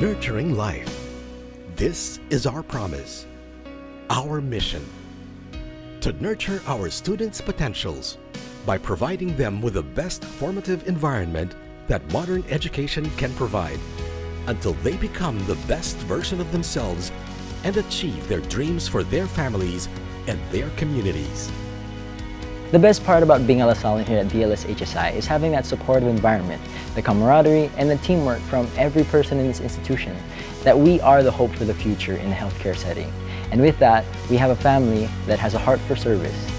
Nurturing life. This is our promise, our mission. To nurture our students' potentials by providing them with the best formative environment that modern education can provide until they become the best version of themselves and achieve their dreams for their families and their communities. The best part about being a LaSallian here at DLS HSI is having that supportive environment, the camaraderie, and the teamwork from every person in this institution, that we are the hope for the future in the healthcare setting. And with that, we have a family that has a heart for service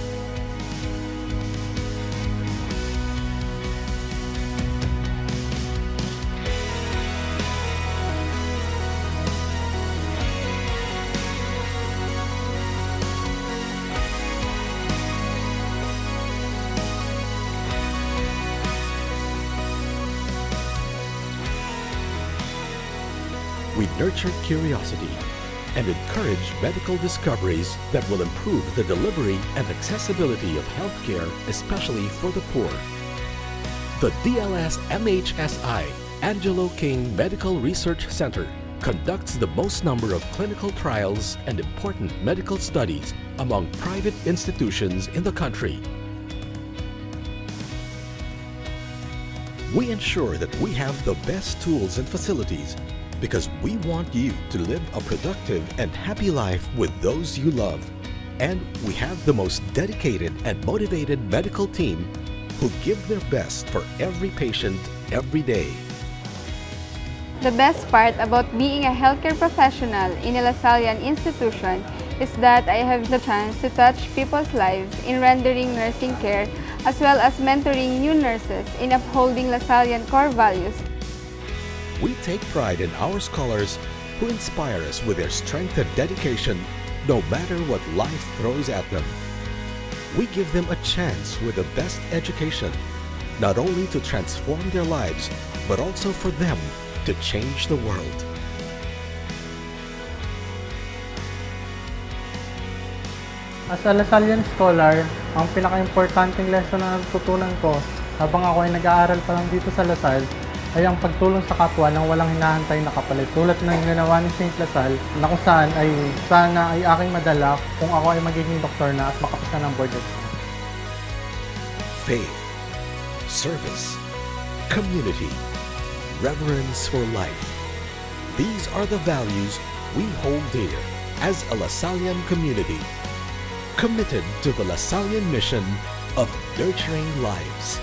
We nurture curiosity and encourage medical discoveries that will improve the delivery and accessibility of healthcare, especially for the poor. The DLS MHSI Angelo King Medical Research Center conducts the most number of clinical trials and important medical studies among private institutions in the country. We ensure that we have the best tools and facilities because we want you to live a productive and happy life with those you love. And we have the most dedicated and motivated medical team who give their best for every patient every day. The best part about being a healthcare professional in a LaSallian institution is that I have the chance to touch people's lives in rendering nursing care as well as mentoring new nurses in upholding LaSallian core values we take pride in our scholars who inspire us with their strength and dedication no matter what life throws at them. We give them a chance with the best education, not only to transform their lives, but also for them to change the world. As a Lasallian scholar, ang pinaka-importanting lesson na natutunan ko habang ako ay nag-aaral pa lang dito sa ay ang pagtulong sa kapwa nang walang hinahantay na kapalit. Tulad ng ginawa ni St. Lasal na kung saan ay sana ay aking madala kung ako ay magiging doktor na at makapasa ng board exam. Faith, service, community, reverence for life. These are the values we hold dear as a Lasallian community, committed to the Lasallian mission of nurturing lives.